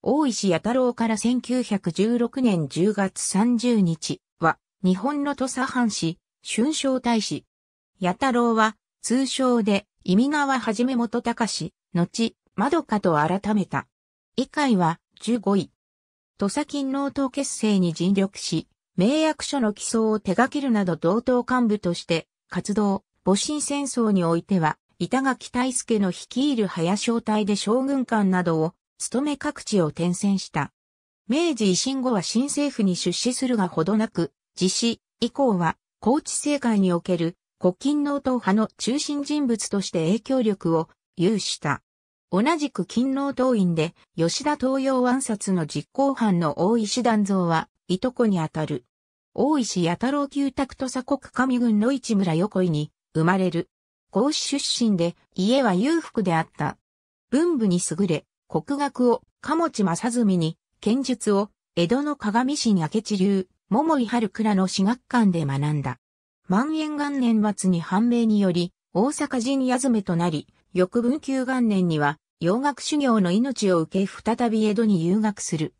大石弥太郎から1916年10月30日は、日本の土佐藩士、春章大使。弥太郎は、通称で、意味川はじめ元隆、後、窓かと改めた。以下は、15位。土佐勤労党結成に尽力し、名役所の基礎を手掛けるなど同党幹部として活動、戊辰戦争においては、板垣大輔の率いる早小隊で将軍官などを務め各地を転戦した。明治維新後は新政府に出資するがほどなく、実施以降は高知政界における国勤農党派の中心人物として影響力を有した。同じく勤労党員で、吉田東洋暗殺の実行犯の大石団蔵は、いとこにあたる。大石弥太郎旧宅と鎖国上郡の市村横井に生まれる。高知出身で、家は裕福であった。文部に優れ、国学を鴨地正純に、剣術を江戸の鏡市に明智流、桃井春倉の私学館で学んだ。万延元年末に判明により、大阪人休めとなり、翌文久元年には、洋楽修行の命を受け再び江戸に遊学する。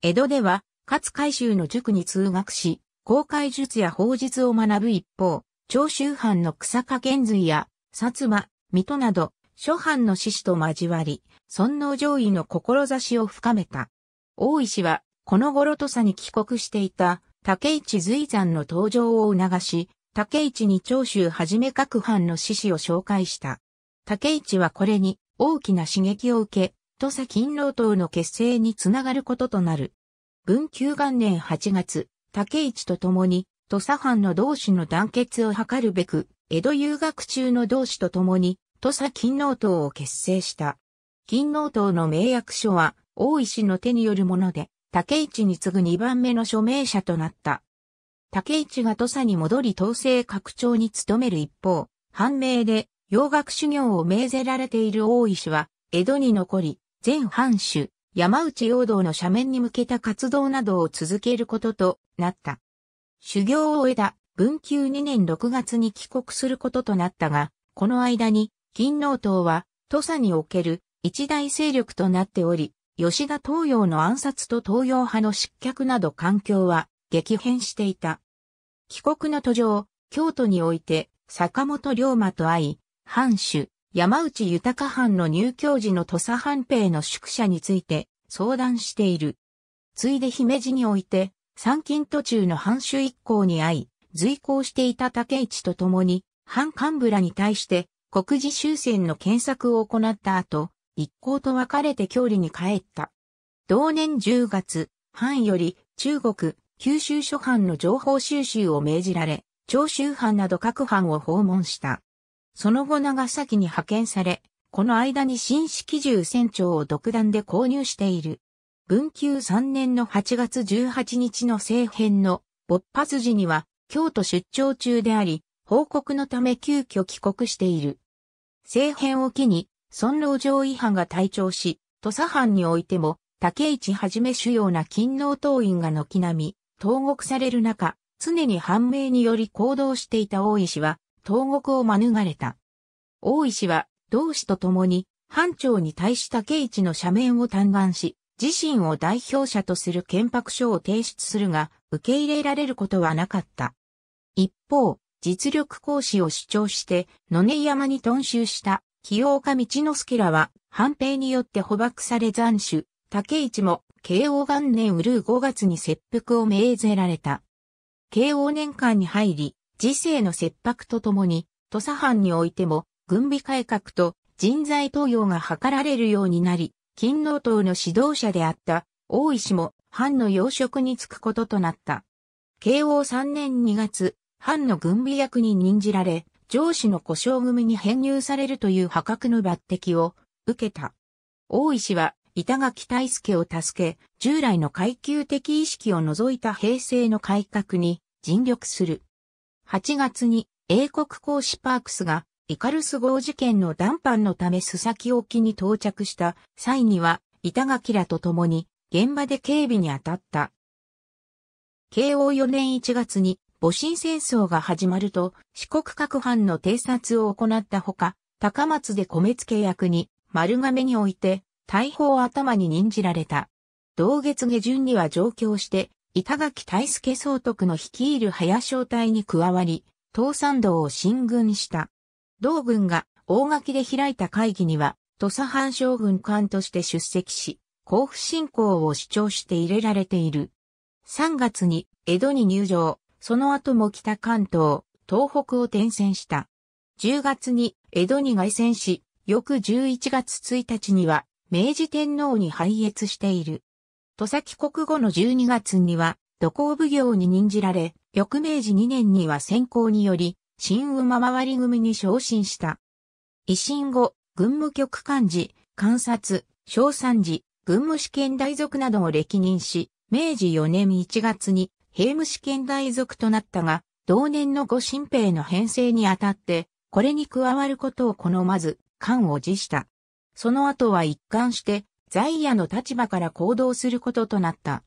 江戸では、勝海舟の塾に通学し、公開術や法術を学ぶ一方、長州藩の草加玄髄や、薩摩、水戸など、諸藩の志士と交わり、尊王上位の志を深めた。大石は、この頃土佐に帰国していた、竹市随山の登場を促し、竹市に長州はじめ各藩の志士を紹介した。竹市はこれに大きな刺激を受け、土佐勤労党の結成につながることとなる。文久元年8月、竹市と共に、土佐藩の同志の団結を図るべく、江戸遊学中の同志と共に、土佐勤労党を結成した。勤労党の名役所は、大石の手によるもので、竹市に次ぐ2番目の署名者となった。竹市が土佐に戻り統制拡張に努める一方、判明で洋楽修行を命ぜられている大石は、江戸に残り、全藩主、山内陽道の斜面に向けた活動などを続けることとなった。修行を終えた文久2年6月に帰国することとなったが、この間に、金納党は、土佐における一大勢力となっており、吉田東洋の暗殺と東洋派の失脚など環境は激変していた。帰国の途上、京都において坂本龍馬と会い、藩主、山内豊藩の入教時の土佐藩兵の宿舎について相談している。ついで姫路において、参勤途中の藩主一行に会い、随行していた竹市と共に、藩幹部らに対して国事終戦の検索を行った後、一行と別れて郷里に帰った。同年10月、藩より中国、九州諸藩の情報収集を命じられ、長州藩など各藩を訪問した。その後長崎に派遣され、この間に新式重船長を独断で購入している。文久3年の8月18日の政変の勃発時には京都出張中であり、報告のため急遽帰国している。政変を機に、尊老上位藩が退庁し、土佐藩においても、竹市はじめ主要な勤労党員が軒並み、投獄される中、常に判明により行動していた大石は、投獄を免れた。大石は同志と共に藩長に対し竹市の斜面を嘆願し、自身を代表者とする憲白書を提出するが、受け入れられることはなかった。一方、実力行使を主張して、野根山に遁収した清岡道之助らは、藩兵によって捕獲され斬首、竹市も、慶応元年うるう5月に切腹を命ぜられた。慶応年間に入り、時世の切迫とともに、土佐藩においても、軍備改革と人材登用が図られるようになり、勤労党の指導者であった大石も藩の要職に就くこととなった。慶応3年2月、藩の軍備役に任じられ、上司の故障組に編入されるという破格の抜擢を受けた。大石は板垣大輔を助け、従来の階級的意識を除いた平成の改革に尽力する。8月に英国公使パークスがイカルス号事件の談判のため須崎沖に到着した際には板垣らと共に現場で警備に当たった。慶応4年1月に戊辰戦争が始まると四国各藩の偵察を行ったほか、高松で米付け役に丸亀において大砲頭に任じられた。同月下旬には上京して、板垣大助総督の率いる早小隊に加わり、東山道を進軍した。同軍が大垣で開いた会議には、土佐藩将軍官として出席し、甲府侵攻を主張して入れられている。3月に江戸に入城、その後も北関東、東北を転戦した。10月に江戸に外戦し、翌11月1日には明治天皇に拝謁している。土佐帰国後の12月には土工奉行に任じられ、翌明治2年には選考により、新馬回り組に昇進した。維新後、軍務局幹事、観察、小三時、軍務試験大属などを歴任し、明治4年1月に兵務試験大属となったが、同年の御新兵の編成にあたって、これに加わることを好まず、官を辞した。その後は一貫して、在野の立場から行動することとなった。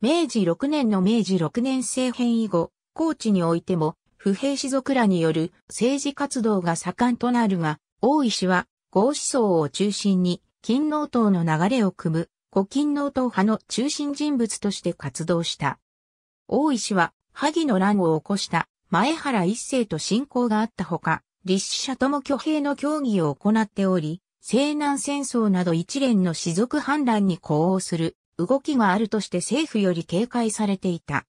明治6年の明治6年政変以後、高知においても、不平士族らによる政治活動が盛んとなるが、大石は、合思想を中心に、金納党の流れを組む、古金納党派の中心人物として活動した。大石は、萩の乱を起こした前原一世と親交があったほか、立志者とも挙兵の協議を行っており、西南戦争など一連の士族反乱に呼応する動きがあるとして政府より警戒されていた。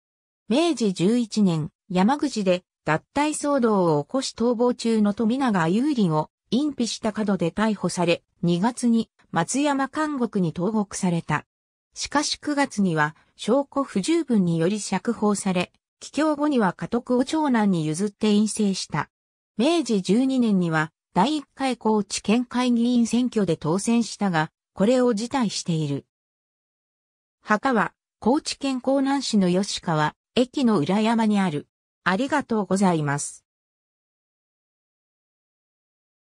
明治11年、山口で脱退騒動を起こし逃亡中の富永有利を隠避した角で逮捕され、2月に松山監獄に投獄された。しかし9月には証拠不十分により釈放され、帰郷後には家督を長男に譲って陰性した。明治12年には第1回高知県会議員選挙で当選したが、これを辞退している。墓は高知県江南市の吉川駅の裏山にある。ありがとうございます。